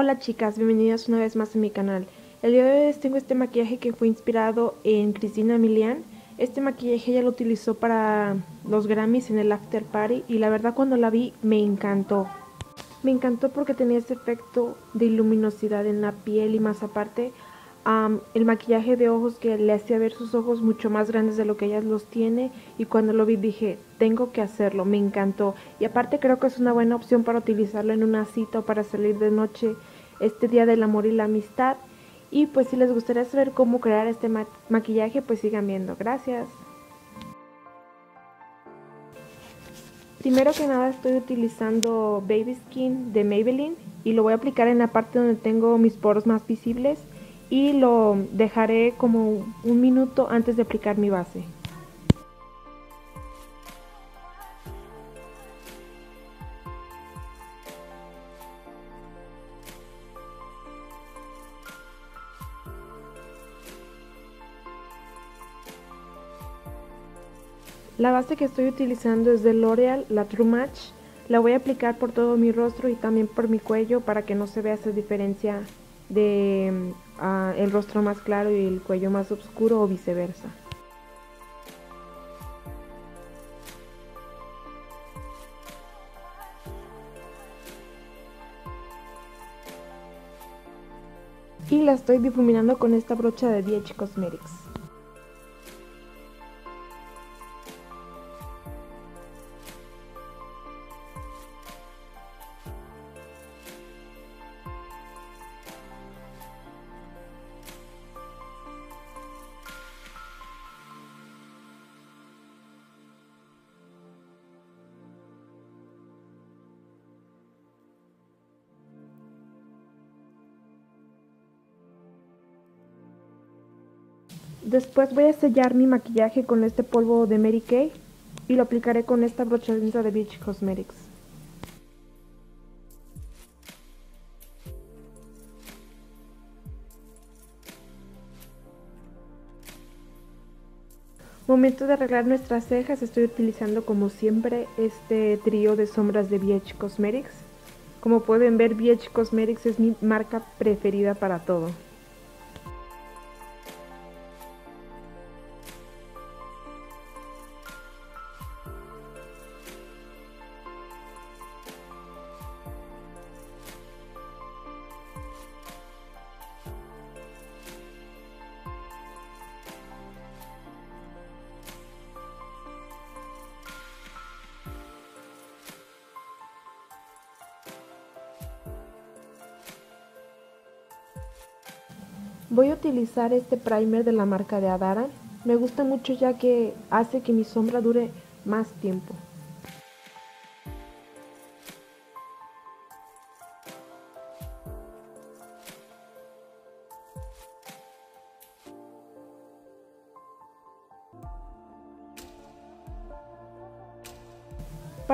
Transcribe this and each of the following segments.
Hola chicas, bienvenidas una vez más a mi canal. El día de hoy tengo este maquillaje que fue inspirado en Cristina Milian. Este maquillaje ella lo utilizó para los Grammys en el After Party y la verdad cuando la vi me encantó. Me encantó porque tenía ese efecto de luminosidad en la piel y más aparte el maquillaje de ojos que le hacía ver sus ojos mucho más grandes de lo que ella los tiene y cuando lo vi dije, tengo que hacerlo, me encantó. Y aparte creo que es una buena opción para utilizarlo en una cita o para salir de noche este día del amor y la amistad. Y pues si les gustaría saber cómo crear este maquillaje, pues sigan viendo. Gracias. Primero que nada estoy utilizando Baby Skin de Maybelline y lo voy a aplicar en la parte donde tengo mis poros más visibles y lo dejaré como un minuto antes de aplicar mi base. La base que estoy utilizando es de L'Oreal, la True Match. La voy a aplicar por todo mi rostro y también por mi cuello para que no se vea esa diferencia de uh, el rostro más claro y el cuello más oscuro o viceversa. Y la estoy difuminando con esta brocha de DH Cosmetics. Después voy a sellar mi maquillaje con este polvo de Mary Kay y lo aplicaré con esta brocha dentro de Beach Cosmetics. Momento de arreglar nuestras cejas, estoy utilizando como siempre este trío de sombras de BH Cosmetics. Como pueden ver, BH Cosmetics es mi marca preferida para todo. Voy a utilizar este primer de la marca de Adara. Me gusta mucho ya que hace que mi sombra dure más tiempo.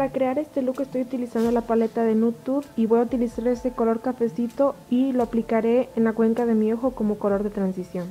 Para crear este look estoy utilizando la paleta de Nude y voy a utilizar este color cafecito y lo aplicaré en la cuenca de mi ojo como color de transición.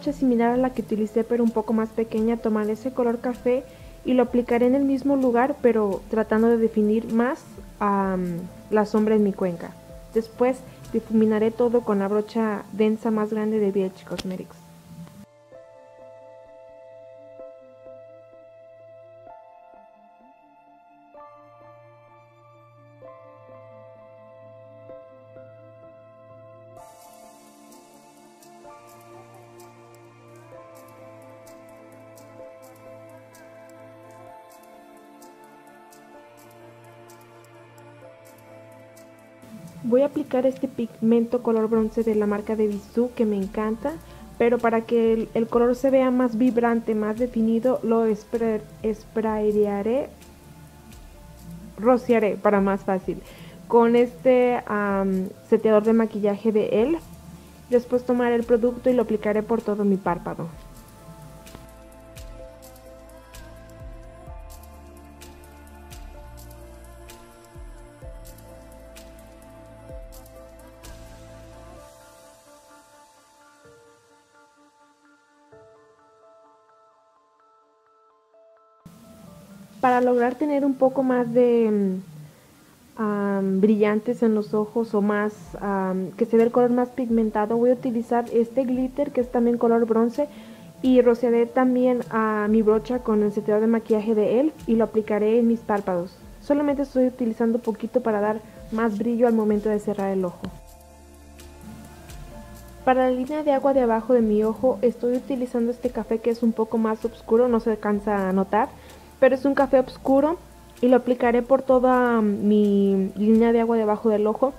Similar a la que utilicé pero un poco más pequeña tomaré ese color café y lo aplicaré en el mismo lugar pero tratando de definir más la sombra en mi cuenca. Después difuminaré todo con la brocha densa más grande de BH Cosmetics. Voy a aplicar este pigmento color bronce de la marca de Bisú que me encanta, pero para que el, color se vea más vibrante, más definido, lo sprayaré, rociaré para más fácil, con este seteador de maquillaje de él. Después tomaré el producto y lo aplicaré por todo mi párpado. Lograr tener un poco más de mm, brillantes en los ojos o más que se vea el color más pigmentado, voy a utilizar este glitter que es también color bronce y rociaré también a mi brocha con el seteador de maquillaje de ELF y lo aplicaré en mis párpados. Solamente estoy utilizando poquito para dar más brillo al momento de cerrar el ojo. Para la línea de agua de abajo de mi ojo estoy utilizando este café que es un poco más oscuro, no se alcanza a notar, pero es un café oscuro y lo aplicaré por toda mi línea de agua debajo del ojo.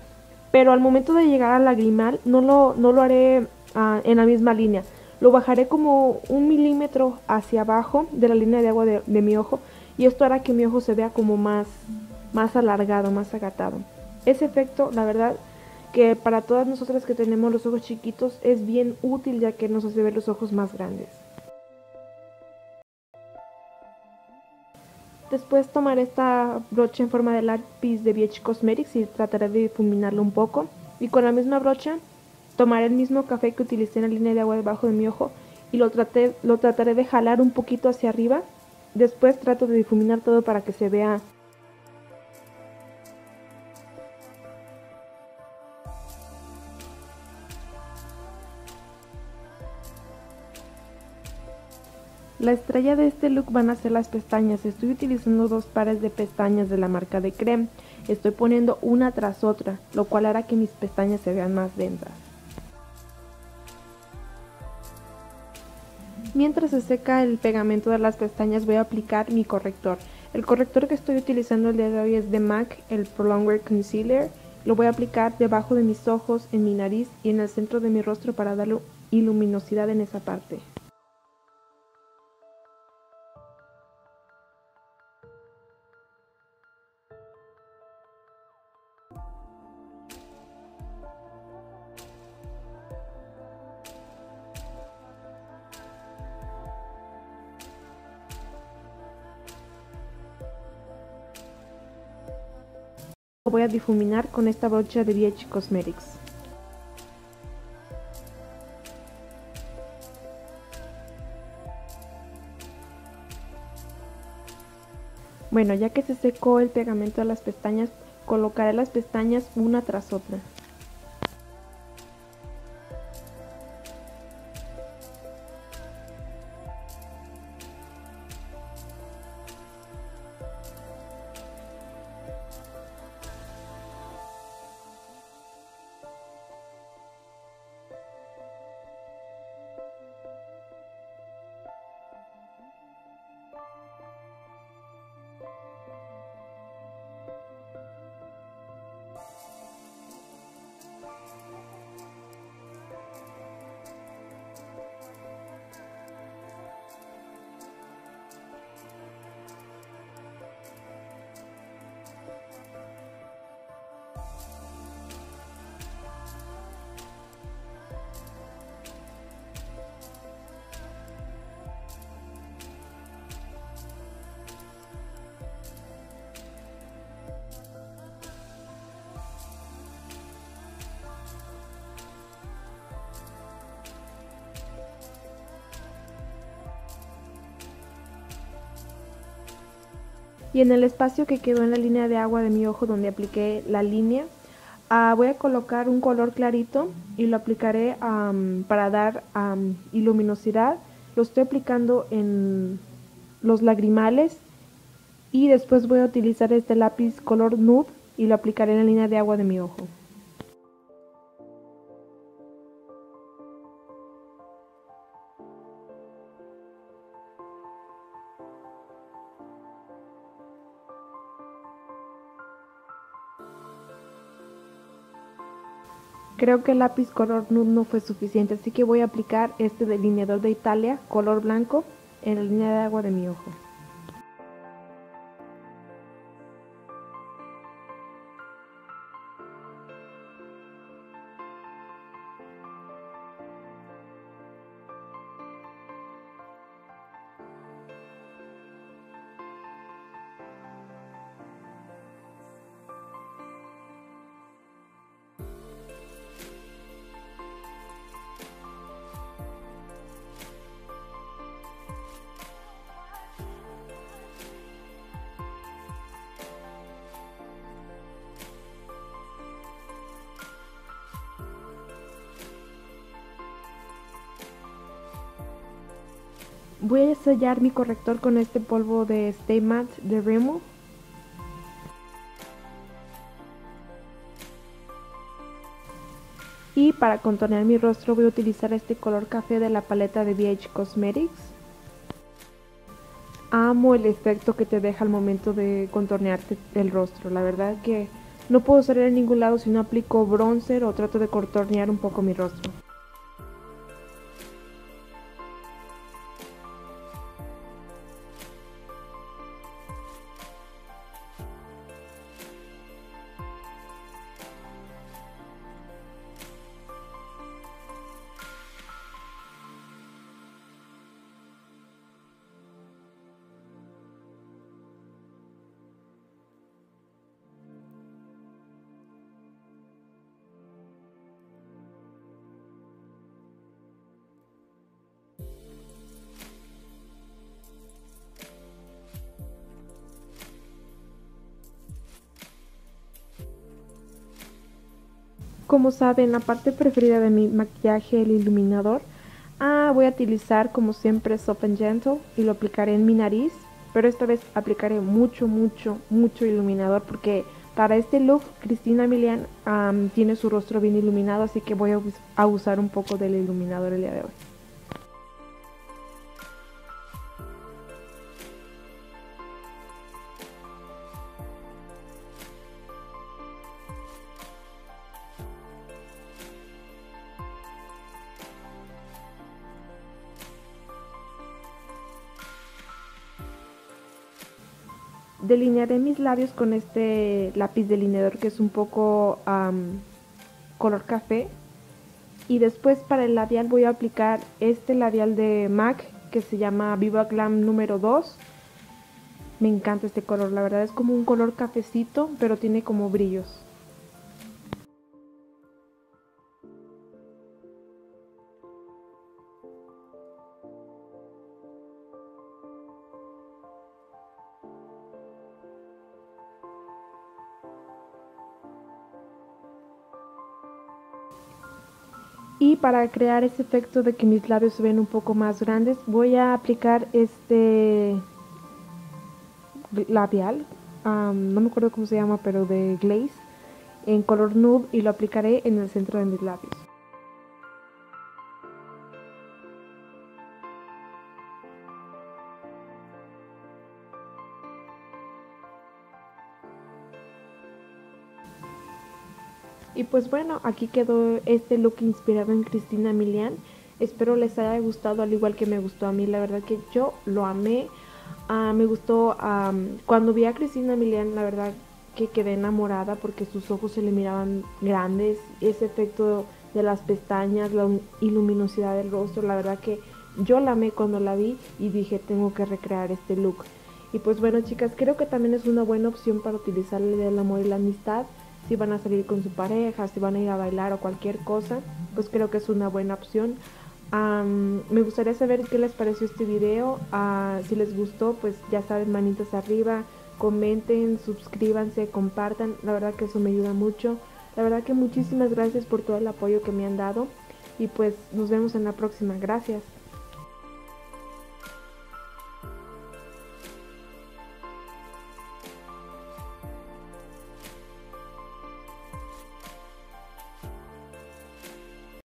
Pero al momento de llegar al lagrimal no lo, no lo haré ah, en la misma línea, lo bajaré como un milímetro hacia abajo de la línea de agua de, mi ojo y esto hará que mi ojo se vea como más, más alargado, más agatado. Ese efecto, la verdad, que para todas nosotras que tenemos los ojos chiquitos es bien útil ya que nos hace ver los ojos más grandes. Después tomaré esta brocha en forma de lápiz de BH Cosmetics y trataré de difuminarlo un poco. Y con la misma brocha Tomaré el mismo café que utilicé en la línea de agua debajo de mi ojo y lo, traté, lo trataré de jalar un poquito hacia arriba. Después trato de difuminar todo para que se vea La estrella de este look van a ser las pestañas. Estoy utilizando dos pares de pestañas de la marca de Creme. Estoy poniendo una tras otra, lo cual hará que mis pestañas se vean más densas. Mientras se seca el pegamento de las pestañas voy a aplicar mi corrector. El corrector que estoy utilizando el día de hoy es de MAC, el Prolonger Concealer. Lo voy a aplicar debajo de mis ojos, en mi nariz y en el centro de mi rostro para darle iluminosidad en esa parte. Voy a difuminar con esta brocha de BH Cosmetics. Bueno, ya que se secó el pegamento de las pestañas, colocaré las pestañas una tras otra. Y en el espacio que quedó en la línea de agua de mi ojo donde apliqué la línea ah, voy a colocar un color clarito y lo aplicaré para dar iluminosidad lo estoy aplicando en los lagrimales y después voy a utilizar este lápiz color nude y lo aplicaré en la línea de agua de mi ojo Creo que el lápiz color nude no fue suficiente, así que voy a aplicar este delineador de Italia, color blanco, en la línea de agua de mi ojo. Voy a sellar mi corrector con este polvo de Stay Matte de Rimmel. Y para contornear mi rostro voy a utilizar este color café de la paleta de BH Cosmetics. Amo el efecto que te deja al momento de contornearte el rostro. La verdad que no puedo salir a ningún lado si no aplico bronzer o trato de contornear un poco mi rostro. Como saben, la parte preferida de mi maquillaje, el iluminador, ah, voy a utilizar como siempre Soap and Gentle y lo aplicaré en mi nariz, pero esta vez aplicaré mucho, mucho, mucho iluminador porque para este look Cristina Milian tiene su rostro bien iluminado, así que voy a usar un poco del iluminador el día de hoy. Delinearé mis labios con este lápiz delineador que es un poco color café. Y después para el labial voy a aplicar este labial de MAC que se llama Viva Glam número 2 me encanta este color, la verdad es como un color cafecito pero tiene como brillos Y para crear ese efecto de que mis labios se ven un poco más grandes, voy a aplicar este labial, no me acuerdo cómo se llama, pero de glaze, en color nude y lo aplicaré en el centro de mis labios. Pues bueno, aquí quedó este look inspirado en Cristina Milian. Espero les haya gustado al igual que me gustó a mí. La verdad que yo lo amé. Ah, me gustó cuando vi a Cristina Milian, la verdad que quedé enamorada porque sus ojos se le miraban grandes. Ese efecto de las pestañas, la iluminosidad del rostro, la verdad que yo la amé cuando la vi y dije tengo que recrear este look. Y pues bueno chicas, creo que también es una buena opción para utilizar el amor y la amistad si van a salir con su pareja, si van a ir a bailar o cualquier cosa, pues creo que es una buena opción. me gustaría saber qué les pareció este video, ah, si les gustó, pues ya saben, manitas arriba, comenten, suscríbanse, compartan, la verdad que eso me ayuda mucho. La verdad que muchísimas gracias por todo el apoyo que me han dado y pues nos vemos en la próxima. Gracias.